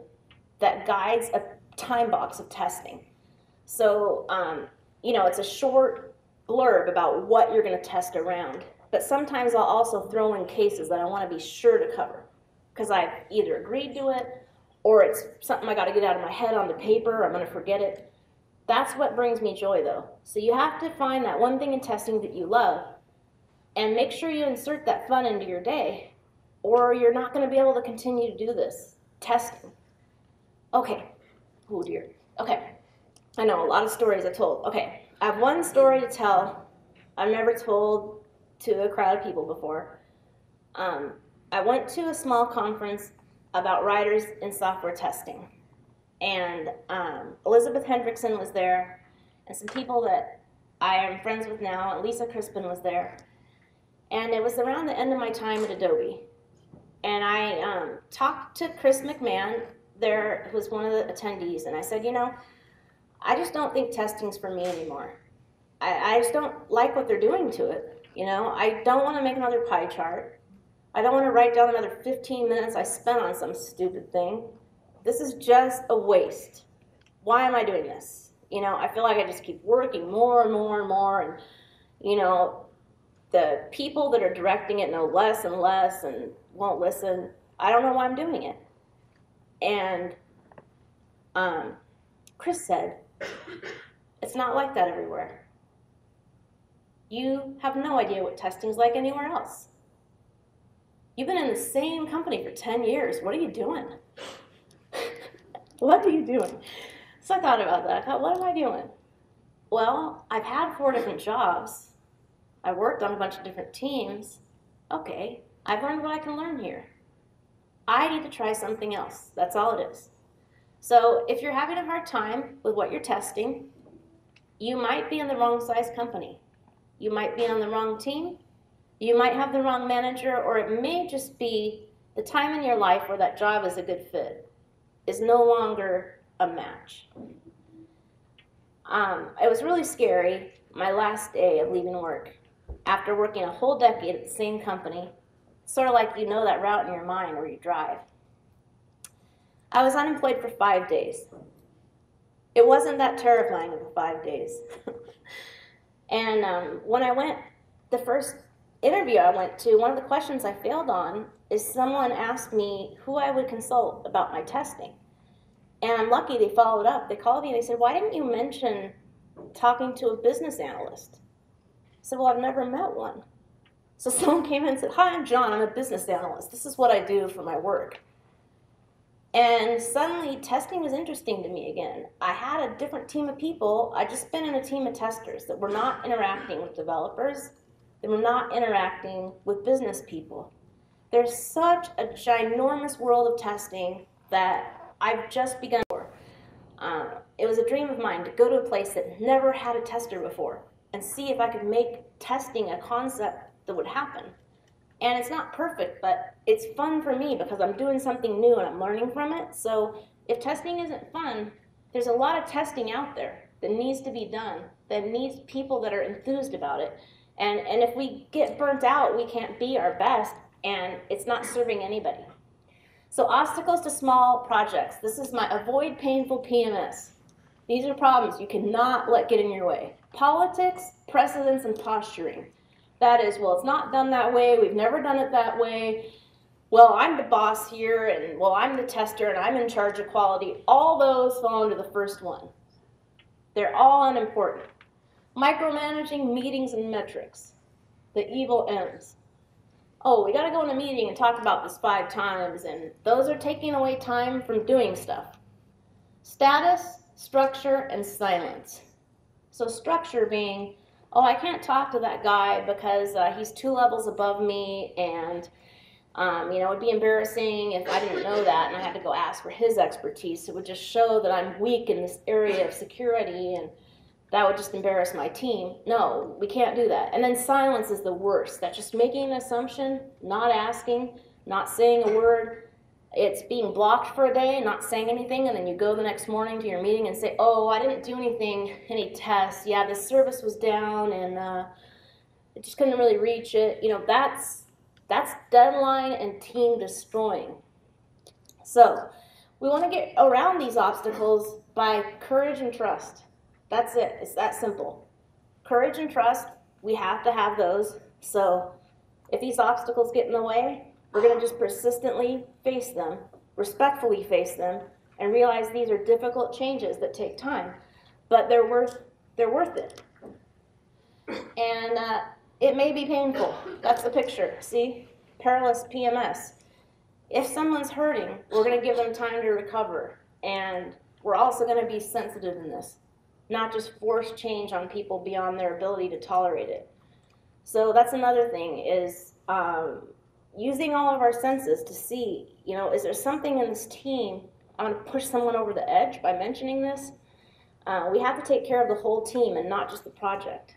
that guides a time box of testing. So, um, you know, it's a short blurb about what you're going to test around. But sometimes I'll also throw in cases that I want to be sure to cover because I've either agreed to it or it's something I got to get out of my head onto paper. I'm going to forget it. That's what brings me joy, though. So you have to find that one thing in testing that you love and make sure you insert that fun into your day, or you're not going to be able to continue to do this testing. Okay. Oh, dear. Okay. I know a lot of stories I told. Okay. I have one story to tell I've never told to a crowd of people before. Um, I went to a small conference about writers in software testing and um, Elizabeth Hendrickson was there, and some people that I am friends with now, Lisa Crispin was there. And it was around the end of my time at Adobe. And I um, talked to Chris McMahon, there who was one of the attendees, and I said, you know, I just don't think testing's for me anymore. I, I just don't like what they're doing to it. You know, I don't want to make another pie chart. I don't want to write down another 15 minutes I spent on some stupid thing. This is just a waste. Why am I doing this? You know, I feel like I just keep working more and more and more, and you know, the people that are directing it know less and less and won't listen. I don't know why I'm doing it. And um, Chris said, it's not like that everywhere. You have no idea what testing is like anywhere else. You've been in the same company for 10 years. What are you doing? What are you doing? So I thought about that. I thought, what am I doing? Well, I've had four different jobs. I worked on a bunch of different teams. Okay, I've learned what I can learn here. I need to try something else. That's all it is. So if you're having a hard time with what you're testing, you might be in the wrong size company. You might be on the wrong team. You might have the wrong manager, or it may just be the time in your life where that job is a good fit is no longer a match. Um, it was really scary my last day of leaving work after working a whole decade at the same company Sort of like you know that route in your mind where you drive. I was unemployed for five days. It wasn't that terrifying of the five days. and um, when I went, the first interview I went to, one of the questions I failed on is someone asked me who I would consult about my testing. And I'm lucky they followed up. They called me and they said, Why didn't you mention talking to a business analyst? I said, Well, I've never met one. So someone came in and said, Hi, I'm John. I'm a business analyst. This is what I do for my work. And suddenly, testing was interesting to me again. I had a different team of people. I'd just been in a team of testers that were not interacting with developers, they were not interacting with business people. There's such a ginormous world of testing that I've just begun. Um, it was a dream of mine to go to a place that never had a tester before and see if I could make testing a concept that would happen. And it's not perfect, but it's fun for me because I'm doing something new and I'm learning from it. So if testing isn't fun, there's a lot of testing out there that needs to be done, that needs people that are enthused about it. And, and if we get burnt out, we can't be our best, and it's not serving anybody. So obstacles to small projects. This is my avoid painful PMS. These are problems you cannot let get in your way. Politics, precedents, and posturing. That is, well, it's not done that way. We've never done it that way. Well, I'm the boss here, and well, I'm the tester, and I'm in charge of quality. All those fall into the first one. They're all unimportant. Micromanaging meetings and metrics. The evil ends. Oh, we got to go in a meeting and talk about this five times, and those are taking away time from doing stuff. Status, structure, and silence. So, structure being oh, I can't talk to that guy because uh, he's two levels above me, and um, you know, it'd be embarrassing if I didn't know that and I had to go ask for his expertise. It would just show that I'm weak in this area of security, and that would just embarrass my team. No, we can't do that. And then silence is the worst. That's just making an assumption, not asking, not saying a word it's being blocked for a day not saying anything, and then you go the next morning to your meeting and say, "Oh, I didn't do anything, any tests. Yeah, the service was down, and uh, I just couldn't really reach it." You know, that's that's deadline and team destroying. So, we want to get around these obstacles by courage and trust. That's it. It's that simple. Courage and trust. We have to have those. So, if these obstacles get in the way, we're going to just persistently face them, respectfully face them, and realize these are difficult changes that take time, but they're worth they're worth it. And uh, it may be painful. That's the picture. See, perilous PMS. If someone's hurting, we're going to give them time to recover, and we're also going to be sensitive in this, not just force change on people beyond their ability to tolerate it. So that's another thing is um, using all of our senses to see, you know, is there something in this team? I'm going to push someone over the edge by mentioning this. Uh, we have to take care of the whole team and not just the project.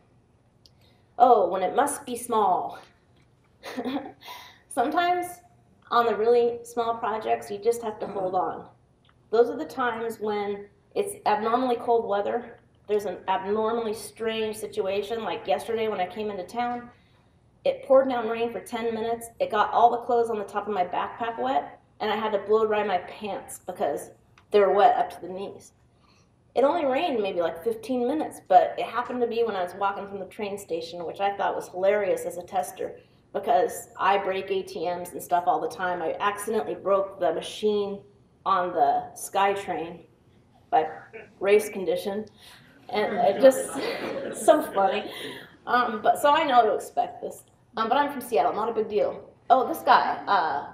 Oh, when it must be small. Sometimes on the really small projects, you just have to hold on. Those are the times when it's abnormally cold weather. There's an abnormally strange situation, like yesterday when I came into town. It poured down rain for 10 minutes. It got all the clothes on the top of my backpack wet, and I had to blow dry my pants because they were wet up to the knees. It only rained maybe like 15 minutes, but it happened to be when I was walking from the train station, which I thought was hilarious as a tester because I break ATMs and stuff all the time. I accidentally broke the machine on the SkyTrain by race condition, and it just so funny. Um, but so I know to expect this. Um, but I'm from Seattle, not a big deal. Oh, this guy. Uh,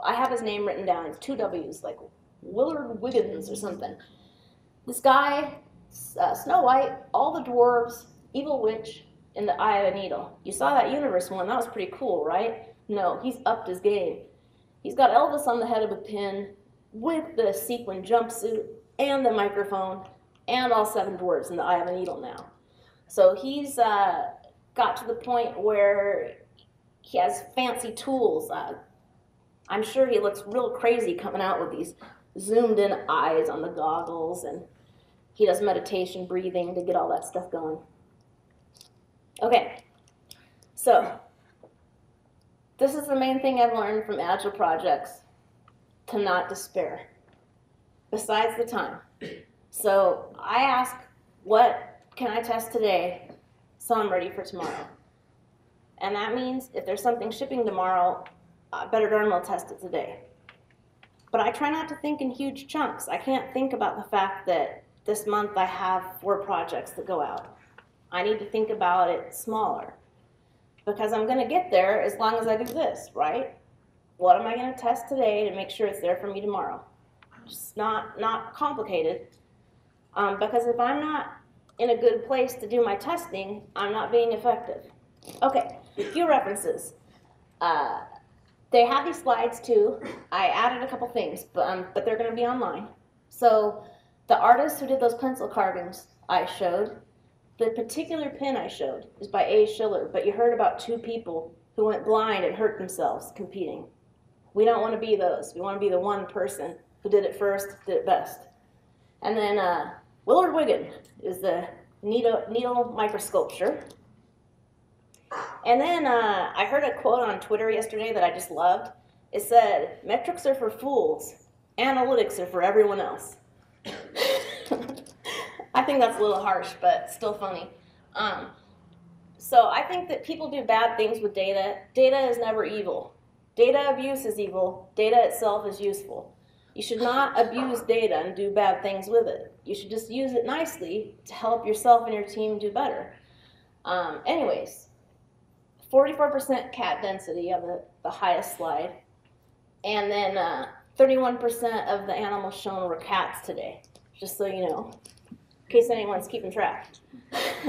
I have his name written down. It's two W's, like Willard Wiggins or something. This guy, uh, Snow White, all the dwarves, Evil Witch, in the Eye of a Needle. You saw that universe one. That was pretty cool, right? No, he's upped his game. He's got Elvis on the head of a pin with the sequin jumpsuit and the microphone and all seven dwarves in the Eye of a Needle now. So he's uh, got to the point where he has fancy tools. Uh, I'm sure he looks real crazy coming out with these zoomed in eyes on the goggles and he does meditation breathing to get all that stuff going. Okay, so this is the main thing I've learned from Agile projects to not despair, besides the time. So I ask, what can I test today so I'm ready for tomorrow? And that means if there's something shipping tomorrow, I better darn well test it today. But I try not to think in huge chunks. I can't think about the fact that this month I have four projects that go out. I need to think about it smaller because I'm going to get there as long as I do this, right? What am I going to test today to make sure it's there for me tomorrow? It's not, not complicated. Um, because if I'm not in a good place to do my testing, I'm not being effective. Okay, a few references. Uh, they have these slides too. I added a couple things, but, um, but they're going to be online. So the artist who did those pencil carvings I showed, the particular pin I showed is by A. Schiller, but you heard about two people who went blind and hurt themselves competing. We don't want to be those. We want to be the one person who did it first, did it best. And then uh, Willard Wigan is the needle, needle microsculpture. And then uh, I heard a quote on Twitter yesterday that I just loved. It said, metrics are for fools, analytics are for everyone else. I think that's a little harsh, but still funny. Um, so I think that people do bad things with data. Data is never evil. Data abuse is evil. Data itself is useful. You should not abuse data and do bad things with it. You should just use it nicely to help yourself and your team do better. Um, anyways, 44% cat density of the, the highest slide. And then 31% uh, of the animals shown were cats today, just so you know in case anyone's keeping track.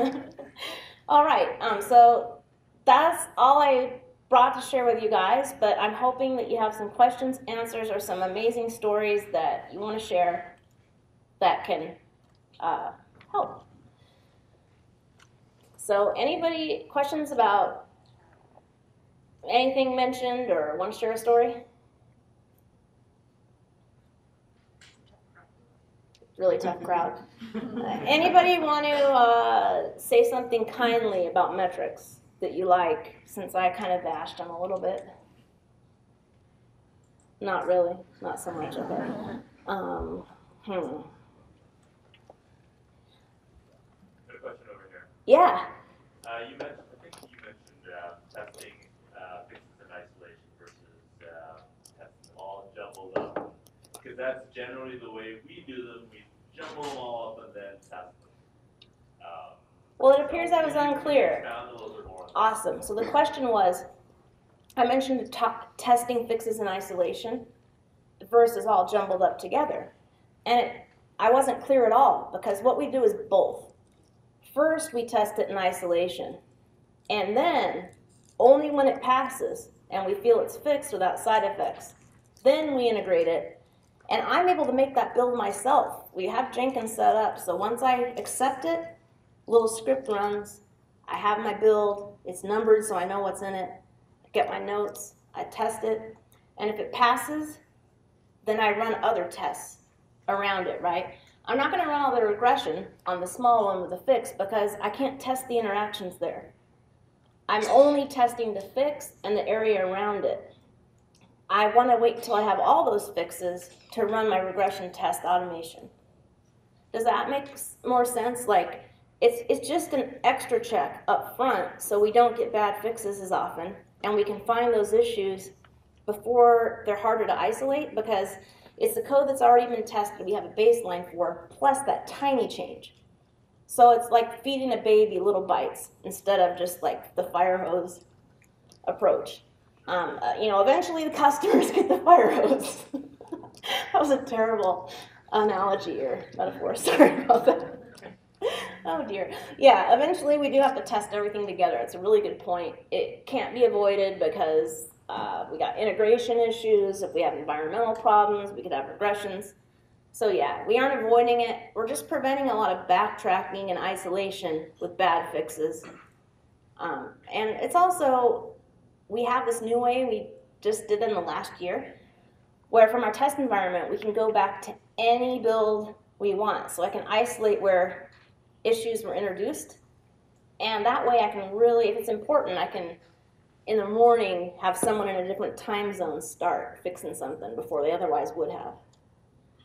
all right, um, so that's all I brought to share with you guys, but I'm hoping that you have some questions, answers, or some amazing stories that you want to share that can uh, help. So anybody questions about anything mentioned or want to share a story? really tough crowd. Uh, anybody want to uh, say something kindly about metrics that you like, since I kind of bashed them a little bit? Not really, not so much, okay. Um, hmm. question over here. Yeah. Uh, you mentioned, I think you mentioned uh, testing uh, fixes in isolation versus uh, testing all jumbled up. Because that's generally the way we do them. We jumble them all up and then test them. Well, it appears I was unclear. Awesome. So the question was, I mentioned testing fixes in isolation versus all jumbled up together. And it, I wasn't clear at all because what we do is both. First, we test it in isolation. And then, only when it passes and we feel it's fixed without side effects, then we integrate it. And I'm able to make that build myself. We have Jenkins set up, so once I accept it, little script runs, I have my build, it's numbered so I know what's in it, I get my notes, I test it, and if it passes, then I run other tests around it, right? I'm not gonna run all the regression on the small one with the fix because I can't test the interactions there. I'm only testing the fix and the area around it. I wanna wait until I have all those fixes to run my regression test automation. Does that make more sense? Like, it's, it's just an extra check up front so we don't get bad fixes as often and we can find those issues before they're harder to isolate because it's the code that's already been tested, we have a baseline for, plus that tiny change. So it's like feeding a baby little bites instead of just like the fire hose approach. Um, uh, you know, eventually the customers get the fire hose. that was a terrible analogy or metaphor. Sorry about that. Oh dear. Yeah, eventually we do have to test everything together. It's a really good point. It can't be avoided because uh, we got integration issues. If we have environmental problems, we could have regressions. So yeah, we aren't avoiding it. We're just preventing a lot of backtracking and isolation with bad fixes. Um, and it's also, we have this new way we just did in the last year, where from our test environment, we can go back to any build we want. So I can isolate where issues were introduced. And that way I can really, if it's important, I can, in the morning, have someone in a different time zone start fixing something before they otherwise would have.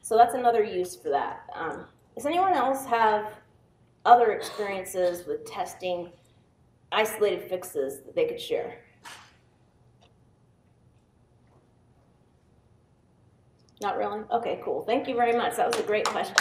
So that's another use for that. Um, does anyone else have other experiences with testing isolated fixes that they could share? Not really? Okay, cool. Thank you very much. That was a great question.